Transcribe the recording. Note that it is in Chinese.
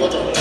我走。